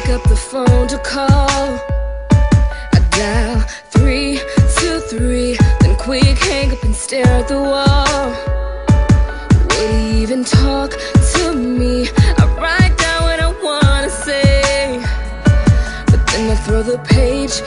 pick up the phone to call. I dial three, two, three, then quick hang up and stare at the wall. Will he even talk to me? I write down what I wanna say, but then I throw the page.